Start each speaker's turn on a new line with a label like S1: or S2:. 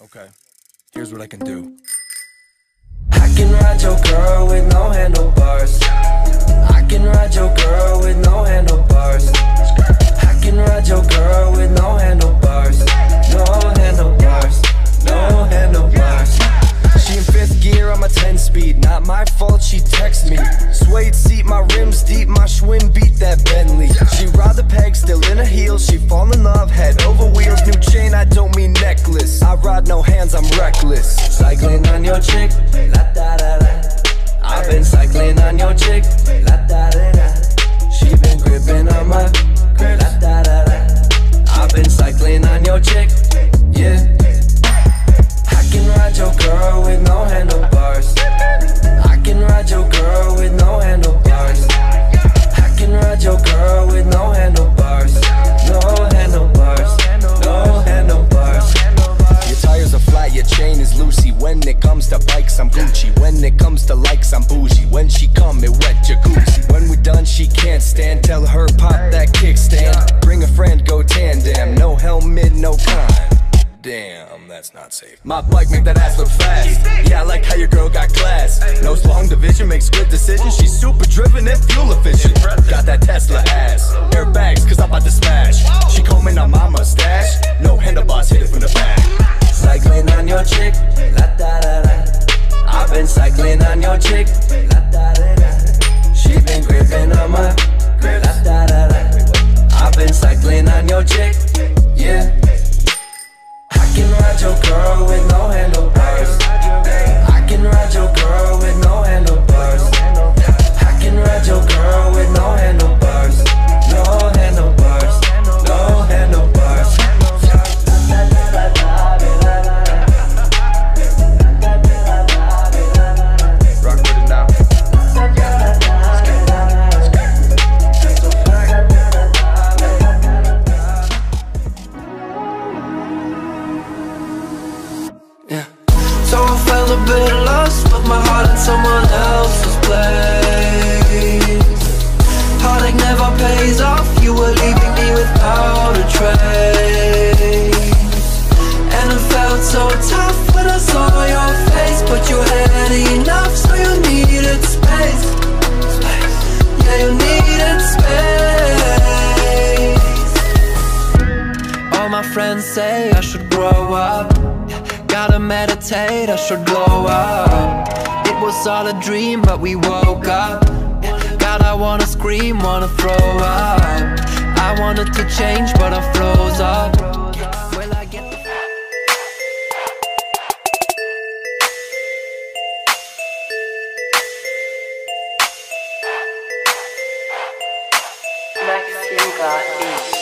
S1: Okay. Here's what I can do.
S2: I can ride your girl with no handlebars. I can ride your girl with no handlebars. I can ride your girl with no handlebars. No handlebars. No handlebars. She in fifth gear, I'm a 10 speed. Not my fault, she text me. Suede seat, my rims deep, my Schwinn beat that Bentley. She ride the peg, still in her heels. She fall in love, head over wheels. New chain, I don't mean chick, la da da da. I've been cycling on your chick, la da da da. She been gripping on my la da da da. I've been cycling on your chick, chain is loosey. When it comes to bikes, I'm Gucci. When it comes to likes, I'm bougie. When she come, it wet jacuzzi. When we done, she can't stand. Tell her pop that kickstand. Bring a friend, go tandem. No helmet, no con. Damn, that's not safe. My bike make that ass look fast. Yeah, I like how your girl got class. Knows long division, makes good decisions. She's super driven and fuel efficient. Got that Tesla ass. Airbags, cause I'm about to smash. Chick, la da da da. I've been cycling on your chick, la da da da. She been gripping on my grip, la da da da. I've been cycling on your chick, yeah. I can ride your girl with no handlebars. I can ride your girl with no So I felt a bit lost, put my heart in someone else's place. Heartache never pays off, you were leaving me without a trace. And it felt so tough when I saw your face, but you had enough, so you needed space. Space. Yeah, you needed space. All my friends say I should grow up. Gotta meditate, I should glow up. It was all a dream, but we woke up. God, I wanna scream, wanna throw up. I wanted to change, but I froze up.
S3: Maxime got.